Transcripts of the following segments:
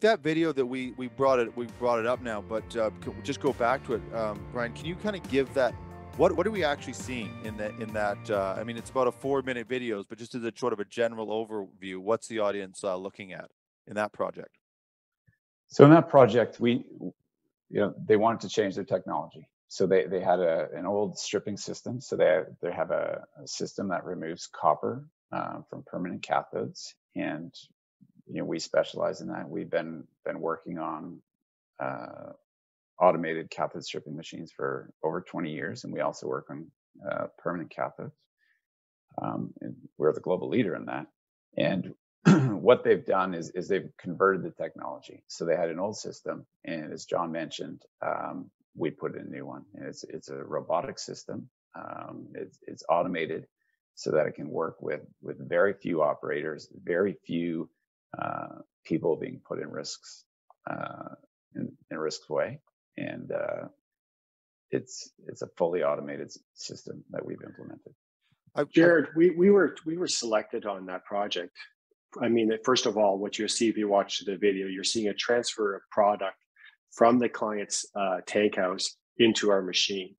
that video that we we brought it we brought it up now, but uh, just go back to it, um, Bryan. Can you kind of give that? What what are we actually seeing in that in that? Uh, I mean, it's about a four minute videos, but just as a sort of a general overview, what's the audience uh, looking at in that project? So in that project, we, you know, they wanted to change their technology. So they, they had a, an old stripping system. So they, they have a, a system that removes copper uh, from permanent cathodes. And, you know, we specialize in that. We've been, been working on uh, automated cathode stripping machines for over 20 years. And we also work on uh, permanent cathodes. Um, and we're the global leader in that. And what they've done is, is they've converted the technology. So they had an old system, and as John mentioned, um, we put in a new one. And it's it's a robotic system. Um, it's it's automated so that it can work with with very few operators, very few uh, people being put in risks uh, in, in a risks way, and uh, it's it's a fully automated system that we've implemented. Jared, we, we were we were selected on that project I mean, first of all, what you'll see if you watch the video, you're seeing a transfer of product from the client's uh, tank house into our machine.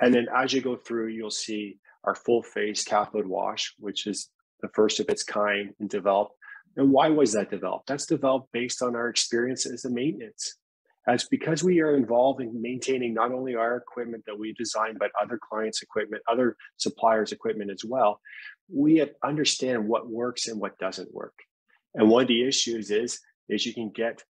And then as you go through, you'll see our full face cathode wash, which is the first of its kind and developed. And why was that developed? That's developed based on our experience as a maintenance. As because we are involved in maintaining not only our equipment that we design, but other clients' equipment, other suppliers' equipment as well, we understand what works and what doesn't work. And one of the issues is, is you can get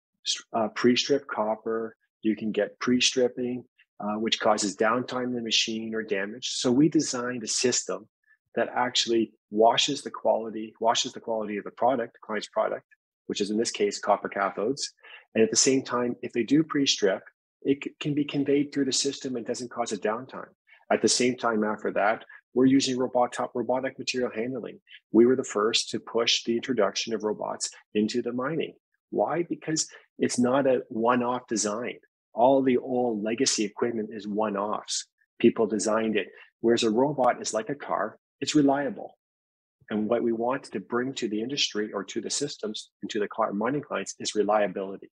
uh, pre-strip copper, you can get pre-stripping, uh, which causes downtime in the machine or damage. So we designed a system that actually washes the quality, washes the quality of the product, the client's product, which is in this case copper cathodes. And at the same time, if they do pre-strip, it can be conveyed through the system and doesn't cause a downtime. At the same time, after that, we're using robot, robotic material handling. We were the first to push the introduction of robots into the mining. Why? Because it's not a one off design. All the old legacy equipment is one offs. People designed it. Whereas a robot is like a car, it's reliable. And what we want to bring to the industry or to the systems and to the mining clients is reliability.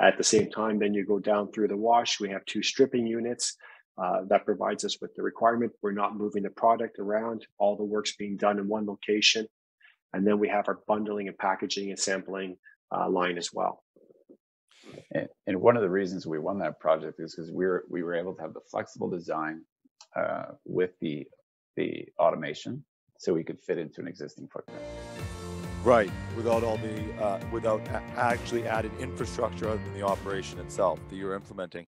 At the same time, then you go down through the wash. We have two stripping units. Uh, that provides us with the requirement. We're not moving the product around. All the work's being done in one location. And then we have our bundling and packaging and sampling uh, line as well. And, and, one of the reasons we won that project is because we were we were able to have the flexible design uh, with the the automation, so we could fit into an existing footprint. Right, without all the uh, without actually added infrastructure other than the operation itself that you're implementing.